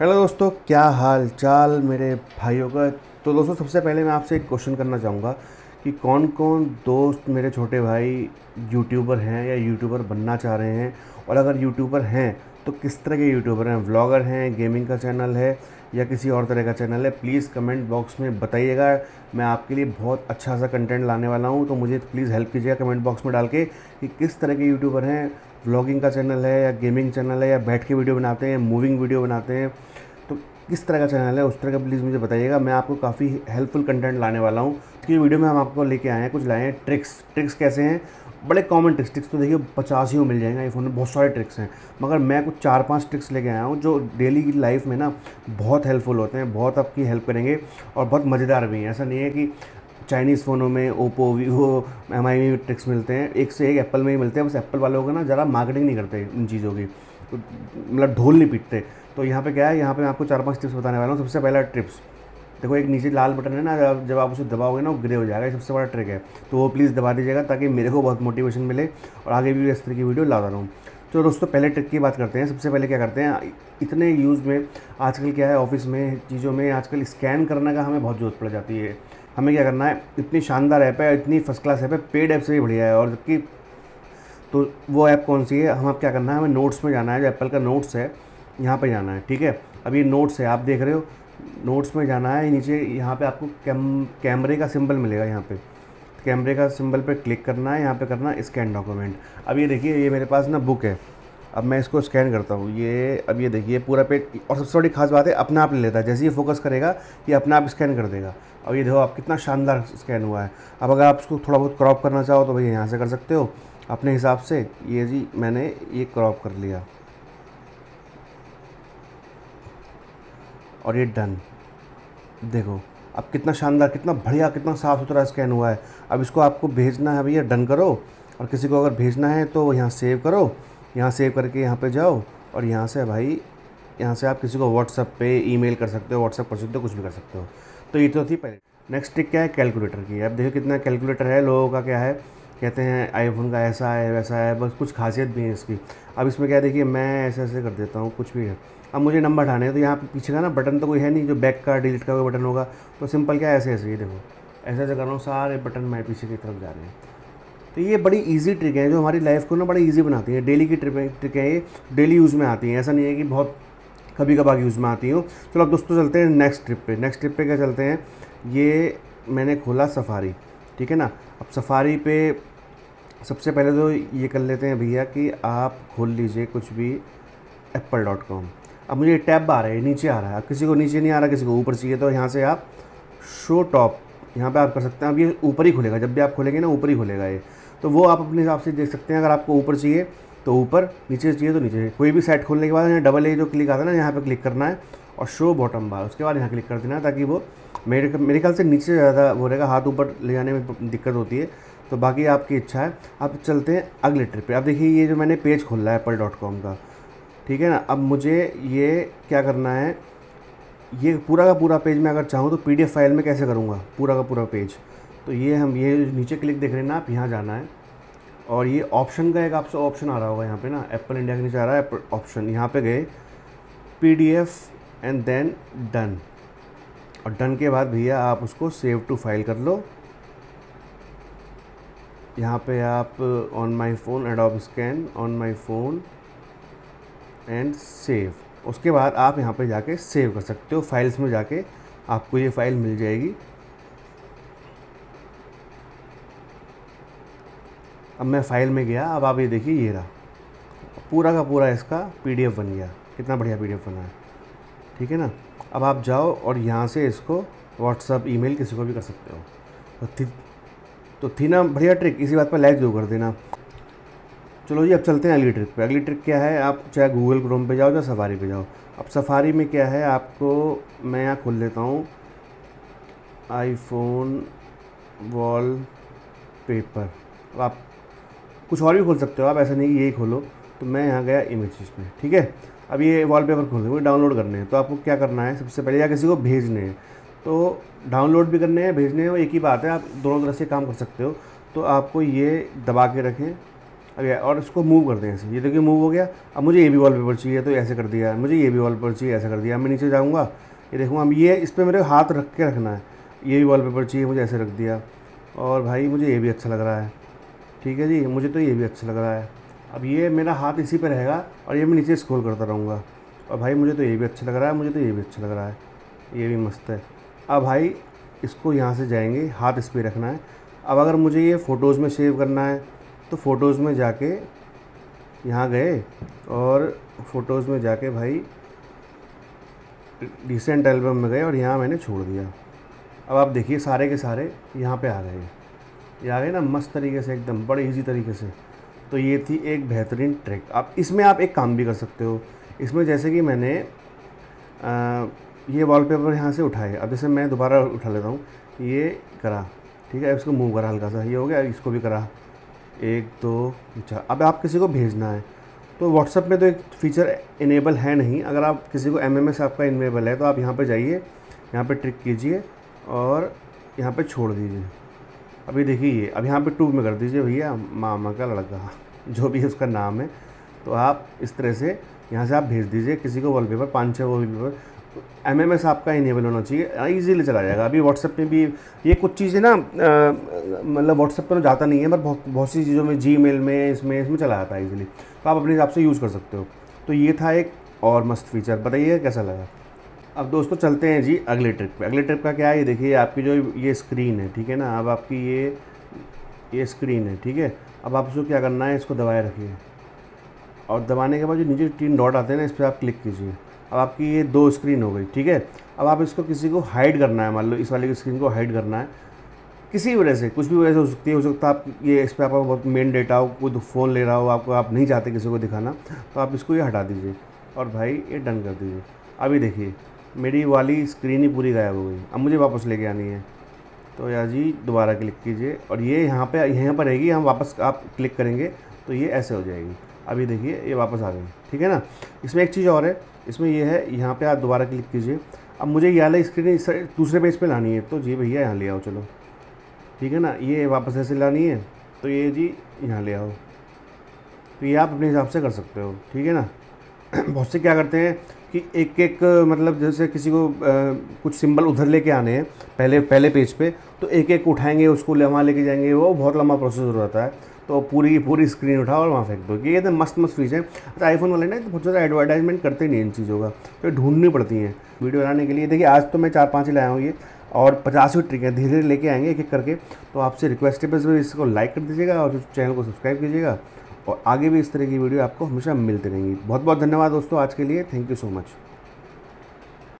Hello दोस्तों, क्या हाल चाल मेरे भाइयों का? तो दोस्तों, सबसे पहले मैं आपसे एक क्वेश्चन करना चाहूँगा कि कौन कौन दोस्त मेरे छोटे भाई यूट्यूबर हैं या यूट्यूबर बनना चाह रहे हैं? और अगर यूट्यूबर हैं तो किस तरह के यूट्यूबर हैं? व्लॉगर हैं गेमिंग का चैनल है या किसी और तरह का चैनल है? प्लीज़ कमेंट बॉक्स में बताइएगा। मैं आपके लिए बहुत अच्छा सा कंटेंट लाने वाला हूँ तो मुझे प्लीज़ हेल्प कीजिएगा कमेंट बॉक्स में डाल के कि किस तरह के यूट्यूबर हैं व्लॉगिंग का चैनल है या गेमिंग चैनल है या बैठ के वीडियो बनाते हैं मूविंग वीडियो बनाते हैं तो किस तरह का चैनल है, उस तरह का प्लीज़ मुझे बताइएगा। मैं आपको काफ़ी हेल्पफुल कंटेंट लाने वाला हूँ। तो ये वीडियो में हम आपको लेके आए हैं, कुछ लाए हैं ट्रिक्स ट्रिक्स कैसे हैं? बड़े कॉमन ट्रिक्स ट्रिक्स तो देखिए, पचास ही मिल जाएँगे आईफोन में, बहुत सारे ट्रिक्स हैं। मगर मैं कुछ चार पाँच ट्रिक्स लेके आया हूँ, जो डेली की लाइफ में ना बहुत हेल्पफुल होते हैं, बहुत आपकी हेल्प करेंगे और बहुत मज़ेदार भी हैं। ऐसा नहीं है कि चाइनीज़ फ़ोनों में ओप्पो वीवो एम आई में ट्रिक्स मिलते हैं। एक से एक एप्पल में ही मिलते हैं। बस एप्पल वालों का ना ज़रा मार्केटिंग नहीं करते इन चीज़ों की। तो मतलब ढोल नहीं पीटते। तो यहाँ पे क्या है? यहाँ पे मैं आपको चार पाँच टिप्स बताने वाला हूँ। सबसे पहला टिप्स देखो, एक नीचे लाल बटन है ना, जब आप उसे दबाओगे ना, वो ग्रे हो जाएगा। सबसे बड़ा ट्रिक है। तो वो प्लीज़ दबा दीजिएगा ताकि मेरे को बहुत मोटिवेशन मिले और आगे भी इस तरह की वीडियो लाता रहूँ। तो दोस्तों, पहले ट्रिक की बात करते हैं। सबसे पहले क्या करते हैं? इतने यूज़ में, आजकल क्या है ऑफ़िस में, चीज़ों में आजकल स्कैन करने का हमें बहुत ज़रूरत पड़ जाती है। हमें क्या करना है? इतनी शानदार ऐप है, इतनी फ़र्स्ट क्लास ऐप है पेड ऐप से भी बढ़िया है। और जबकि तो वो ऐप कौन सी है? हम अब क्या करना है? हमें नोट्स में जाना है, जो एप्पल का नोट्स है, यहाँ पर जाना है, ठीक है? अब ये नोट्स है, आप देख रहे हो नोट्स में जाना है, नीचे यहाँ पे आपको कैम कैमरे का सिंबल मिलेगा यहाँ पे। कैमरे का सिंबल पे क्लिक करना है, यहाँ पे करना स्कैन डॉक्यूमेंट अब ये देखिए, ये मेरे पास ना बुक है। अब मैं इसको स्कैन करता हूँ। ये, अब ये देखिए, पूरा पेज और सबसे बड़ी खास बात है, अपने आप ले लेता है। जैसे ये फोकस करेगा, ये अपना आप स्कैन कर देगा। अब ये देखो, आप कितना शानदार स्कैन हुआ है। अब अगर आप उसको थोड़ा बहुत क्रॉप करना चाहो तो भैया यहाँ से कर सकते हो। अपने हिसाब से ये जी मैंने ये क्रॉप कर लिया। और ये डन देखो, अब कितना शानदार, कितना बढ़िया, कितना साफ़ सुथरा स्कैन हुआ है। अब इसको आपको भेजना है भैया डन करो। और किसी को अगर भेजना है तो यहाँ सेव करो। यहाँ सेव करके यहाँ पे जाओ। और यहाँ से भाई, यहाँ से आप किसी को व्हाट्सअप पे ईमेल कर सकते हो व्हाट्सअप कर सकते हो, कुछ भी कर सकते हो। तो ये तो थी पहले। नेक्स्ट ट्रिक क्या है? कैलकुलेटर की। अब देखो कितना कैलकुलेटर है, लोगों का क्या है? कहते हैं आईफोन का ऐसा है, वैसा है, बस कुछ खासियत भी है इसकी। अब इसमें क्या देखिए, मैं ऐसे ऐसे कर देता हूँ, कुछ भी है। अब मुझे नंबर ढाने हैं तो यहाँ पीछे का ना बटन तो कोई है नहीं, जो बैक का डिलीट का कोई बटन होगा। तो सिंपल क्या ऐसे ऐसे ये देखो। ऐसे ऐसे कर रहा हूँ, सारे बटन मैं पीछे की तरफ़ जा रहे हैं। तो ये बड़ी इजी ट्रिक है, जो हमारी लाइफ को ना बड़ी इजी बनाती है। डेली की ट्रिक ट्रिक है ये डेली यूज़ में आती है। ऐसा नहीं है कि बहुत कभी कभार यूज़ में आती हूँ। चलो अब दोस्तों चलते हैं नेक्स्ट ट्रिप पे। नेक्स्ट ट्रिप पे क्या चलते हैं? ये मैंने खोला सफारी ठीक है ना? अब सफारी पे सबसे पहले तो ये कर लेते हैं भैया कि आप खोल लीजिए कुछ भी एप्पल डॉट कॉम अब मुझे टैब आ रहा है नीचे आ रहा है। किसी को नीचे नहीं आ रहा, किसी को ऊपर चाहिए तो यहाँ से आप शो टॉप यहाँ पे आप कर सकते हैं। अब ये ऊपर ही खुलेगा, जब भी आप खोलेंगे ना, ऊपर ही खुलेगा ये। तो वो आप अपने हिसाब से देख सकते हैं, अगर आपको ऊपर चाहिए तो ऊपर, नीचे चाहिए तो नीचे। कोई भी साइट खोलने के बाद यहाँ डबल ए जो क्लिक आता है ना, यहाँ पर क्लिक करना है और शो बॉटम बार उसके बाद यहाँ क्लिक कर देना ताकि वो मेरे मेरे ख्याल से नीचे ज़्यादा वो रहेगा, हाथ ऊपर ले जाने में दिक्कत होती है। तो बाकी आपकी इच्छा है। अब चलते हैं अगले ट्रिप पे। अब देखिए, ये जो मैंने पेज खोला है एप्पल डॉट कॉम का, ठीक है ना? अब मुझे ये क्या करना है? ये पूरा का पूरा पेज मैं अगर चाहूँ तो पीडीएफ फ़ाइल में कैसे करूँगा? पूरा का पूरा पेज तो ये हम, ये नीचे क्लिक देख रहे हैं ना, आप यहाँ जाना है। और ये ऑप्शन का एक आपसे ऑप्शन आ रहा होगा यहाँ पे ना एप्पल इंडिया के नीचे आ रहा है ऑप्शन यहाँ पे गए P D F and then done और डन के बाद भैया आप उसको सेव टू फ़ाइल कर लो। यहाँ पे आप on my phone Adobe scan on my phone and save उसके बाद आप यहाँ पे जाके सेव कर सकते हो फाइल्स में जाके आपको ये फ़ाइल मिल जाएगी। अब मैं फ़ाइल में गया, अब आप ये देखिए, ये रहा। पूरा का पूरा इसका पीडीएफ बन गया। कितना बढ़िया पीडीएफ बना है। ठीक है ना? अब आप जाओ और यहाँ से इसको व्हाट्सअप ईमेल किसी को भी कर सकते हो। तो थी तो थी ना बढ़िया ट्रिक इसी बात पर लाइक जो कर देना। चलो जी, अब चलते हैं अगली ट्रिक पे। अगली ट्रिक क्या है? आप चाहे गूगल क्रोम पे जाओ या सफारी पे जाओ। अब सफारी में क्या है? आपको मैं यहाँ खोल लेता हूँ। आईफोन वॉल पेपर अब आप कुछ और भी खोल सकते हो, आप ऐसा नहीं कि यही खोलो। तो मैं यहाँ गया इमेज में, ठीक है? अब ये वॉल पेपर खोल डाउनलोड करने हैं। तो आपको क्या करना है, सबसे पहले या किसी को भेजने हैं। तो डाउनलोड भी करने हैं, भेजने हैं वो एक ही बात है, आप दोनों तरह से काम कर सकते हो। तो आपको ये दबा के रखें। ये, और इसको मूव कर दें ऐसे। ये देखिए मूव हो गया। अब मुझे ये भी वॉलपेपर चाहिए तो ऐसे कर दिया। मुझे ये भी वॉलपेपर चाहिए, ऐसा कर दिया। मैं नीचे जाऊँगा। ये देखूँगा अब ये, इस पर मेरे हाथ रख के रखना है। ये भी वॉलपेपर चाहिए, मुझे ऐसे रख दिया। और भाई, मुझे ये भी अच्छा लग रहा है। ठीक है जी, मुझे तो ये भी अच्छा लग रहा है। अब ये मेरा हाथ इसी पर रहेगा और ये मैं नीचे स्क्रॉल करता रहूँगा। और भाई मुझे तो ये भी अच्छा लग रहा है, मुझे तो ये भी अच्छा लग रहा है। ये भी मस्त है। अब भाई, इसको यहाँ से जाएँगे, हाथ इस पर रखना है। अब अगर मुझे ये फ़ोटोज़ में सेव करना है तो फ़ोटोज़ में जाके यहाँ गए और फ़ोटोज़ में जाके भाई रिसेंट एल्बम में गए और यहाँ मैंने छोड़ दिया। अब आप देखिए सारे के सारे यहाँ पे आ गए। ये आ गए ना मस्त तरीके से एकदम बड़े इजी तरीके से। तो ये थी एक बेहतरीन ट्रिक आप इसमें आप एक काम भी कर सकते हो। इसमें जैसे कि मैंने आ, ये वॉलपेपर यहाँ से उठाए। अब जैसे मैं दोबारा उठा लेता हूँ। ये करा ठीक है? इसको मूव करा हल्का सा। ये हो गया इसको भी करा। एक दो चार। अब आप किसी को भेजना है। तो व्हाट्सअप में तो एक फ़ीचर इनेबल है नहीं। अगर आप किसी को MMS आपका इनेबल है तो आप यहाँ पर जाइए यहाँ पर ट्रिक कीजिए और यहाँ पर छोड़ दीजिए। अभी देखिए अब यहाँ पे टू में कर दीजिए भैया, मामा का लड़का, जो भी है उसका नाम है। तो आप इस तरह से यहाँ से आप भेज दीजिए, किसी को वॉलपेपर पाँच छः वॉलपेपर एम एम एस आपका इनेबल होना चाहिए ईजीली चला जाएगा। अभी व्हाट्सएप में भी ये कुछ चीज़ें ना मतलब व्हाट्सएप पर तो जाता नहीं है, पर बहुत बहुत सी चीज़ों में जी मेल में, इसमें इसमें चला जाता है ईजिली तो आप अपने हिसाब से यूज़ कर सकते हो। तो ये था एक और मस्त फीचर बताइए कैसा लगा? अब दोस्तों चलते हैं जी अगले ट्रिप पे। अगले ट्रिप का क्या है? ये देखिए आपकी जो ये स्क्रीन है, ठीक है ना? अब आपकी ये ये स्क्रीन है, ठीक है? अब आप इसको क्या करना है? इसको दबाए रखिए। और दबाने के बाद जो नीचे तीन डॉट आते हैं ना, इस पर आप क्लिक कीजिए। अब आपकी ये दो स्क्रीन हो गई, ठीक है? अब आप इसको किसी को हाइड करना है। मान लो, इस वाले की स्क्रीन को हाइड करना है। किसी वजह से, कुछ भी वजह से हो सकती है, हो सकता है आप ये, इस पर आपका बहुत मेन डेटा हो कोई फ़ोन ले रहा हो, आपको, आप नहीं चाहते किसी को दिखाना तो आप इसको ये हटा दीजिए। और भाई, ये डन कर दीजिए। अभी देखिए मेरी वाली स्क्रीन ही पूरी गायब हो गई। अब मुझे वापस लेके आनी है। तो यार जी, दोबारा क्लिक कीजिए। और ये यहाँ पे, यहाँ पर रहेगी, हम वापस आप क्लिक करेंगे तो ये ऐसे हो जाएगी। अभी देखिए, ये वापस आ गई। ठीक है ना? इसमें एक चीज़ और है। इसमें ये है, यहाँ पे आप दोबारा क्लिक कीजिए। अब मुझे ये वाला स्क्रीन दूसरे पेज पे लानी है। तो जी भैया, यहाँ ले आओ, चलो। ठीक है ना? ये वापस ऐसे लानी है। तो ये जी, यहाँ ले आओ। तो ये आप अपने हिसाब से कर सकते हो। ठीक है ना? बहुत से क्या करते हैं? कि एक एक मतलब जैसे किसी को आ, कुछ सिंबल उधर लेके आने हैं पहले पहले पेज पे तो एक एक उठाएँगे उसको ले वहाँ लेके जाएँगे वो बहुत लंबा प्रोसेस हो रहता है। तो पूरी पूरी स्क्रीन उठाओ और वहाँ फेंक दो ये एकदम मस्त मस्त चीज़ है। अच्छा आईफोन वाले ना तो बहुत ज़्यादा एडवर्टाइजमेंट करते नहीं इन चीज़ों का तो ढूंढनी पड़ती हैं। वीडियो बनाने के लिए देखिए आज तो मैं चार पाँच ही लाया हूँ ये और पचास भी ट्रिक है धीरे धीरे लेके आएँगे एक एक करके। तो आपसे रिक्वेस्ट है बस इसको लाइक कर दीजिएगा और चैनल को सब्सक्राइब कीजिएगा। और आगे भी इस तरह की वीडियो आपको हमेशा मिलती रहेंगी। बहुत बहुत धन्यवाद दोस्तों आज के लिए। Thank you so much